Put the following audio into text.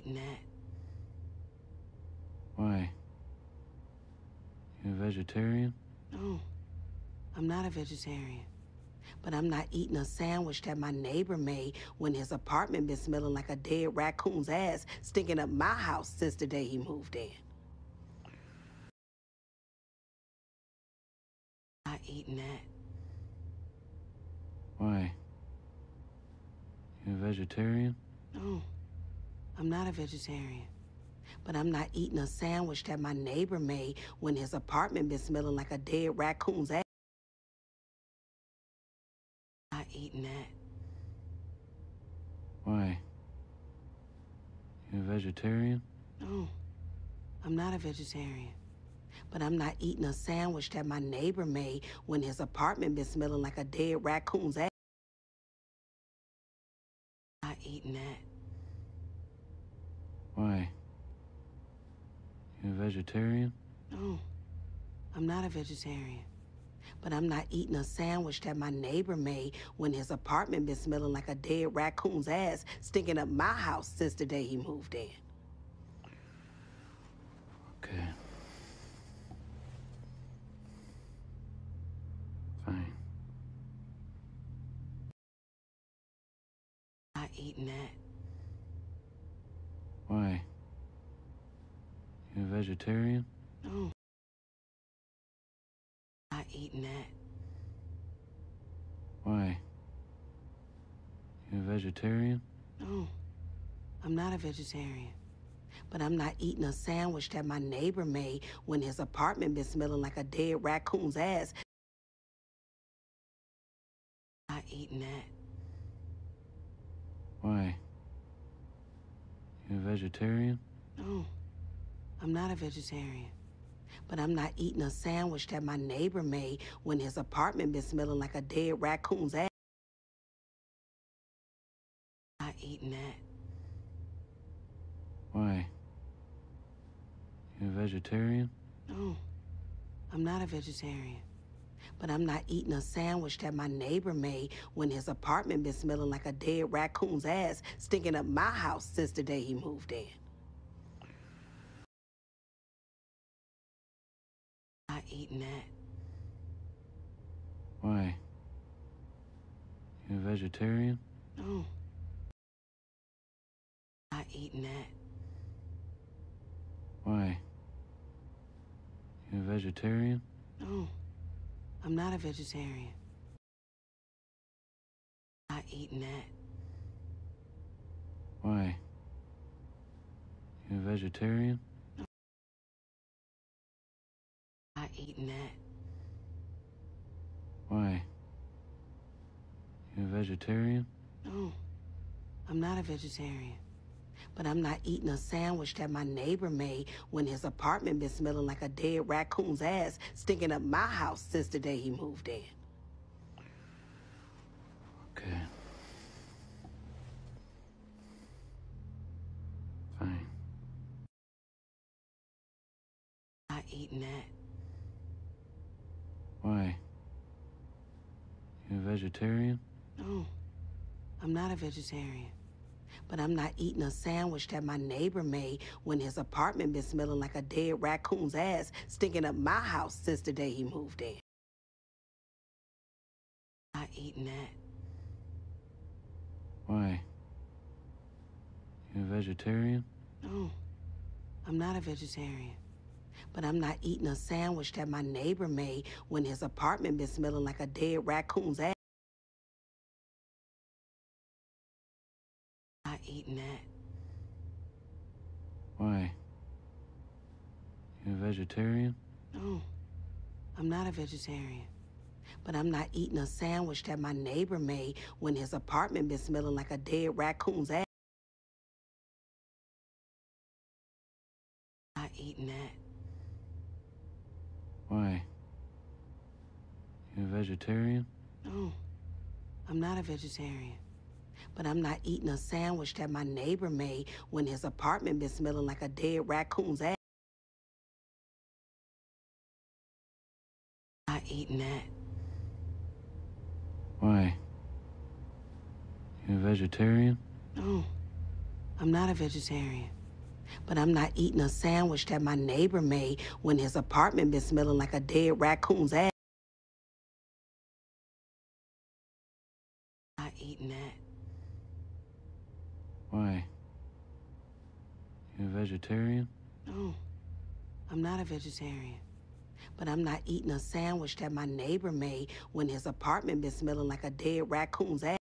eating that. Why? You a vegetarian? No, I'm not a vegetarian. But I'm not eating a sandwich that my neighbor made when his apartment been smelling like a dead raccoon's ass stinking up my house since the day he moved in. Not eating that. Why? You a vegetarian? No, I'm not a vegetarian. But I'm not eating a sandwich that my neighbor made when his apartment been smelling like a dead raccoon's ass. I'm not eating that. Why? You're a vegetarian? No, I'm not a vegetarian. But I'm not eating a sandwich that my neighbor made when his apartment been smelling like a dead raccoon's ass. Not eating that. Why? You a vegetarian? No, I'm not a vegetarian. But I'm not eating a sandwich that my neighbor made when his apartment been smelling like a dead raccoon's ass stinking up my house since the day he moved in. Okay. Fine. Not eating that. Why? You a vegetarian? No. Not eating that. Why? You a vegetarian? No, I'm not a vegetarian. But I'm not eating a sandwich that my neighbor made when his apartment been smelling like a dead raccoon's ass. Not eating that. Why? You a vegetarian? No, I'm not a vegetarian. But I'm not eating a sandwich that my neighbor made when his apartment been smelling like a dead raccoon's ass. Not eating that. Why? You a vegetarian? No, I'm not a vegetarian. But I'm not eating a sandwich that my neighbor made when his apartment been smelling like a dead raccoon's ass stinking up my house since the day he moved in. Not eating that. Why? You a vegetarian? No. Not eating that. Why? You a vegetarian? No, I'm not a vegetarian. Not eating that. Why? You a vegetarian? Not eating that. Why? You a vegetarian? No, I'm not a vegetarian. But I'm not eating a sandwich that my neighbor made when his apartment been smelling like a dead raccoon's ass stinking up my house since the day he moved in. Okay. Fine. Not eating that. Why? You a vegetarian? No, I'm not a vegetarian. But I'm not eating a sandwich that my neighbor made when his apartment been smelling like a dead raccoon's ass stinking up my house since the day he moved in. Not eating that. Why? You a vegetarian? No, I'm not a vegetarian. But I'm not eating a sandwich that my neighbor made when his apartment been smelling like a dead raccoon's ass. Not eating that. Why? You a vegetarian? No, I'm not a vegetarian. But I'm not eating a sandwich that my neighbor made when his apartment been smelling like a dead raccoon's ass. Not eating that. Why? You a vegetarian? No, I'm not a vegetarian. But I'm not eating a sandwich that my neighbor made when his apartment been smelling like a dead raccoon's ass. Not eating that. Why? You a vegetarian? No, I'm not a vegetarian. But I'm not eating a sandwich that my neighbor made when his apartment been smelling like a dead raccoon's ass. Not eating that. Why? You a vegetarian? No, I'm not a vegetarian. But I'm not eating a sandwich that my neighbor made when his apartment been smelling like a dead raccoon's ass.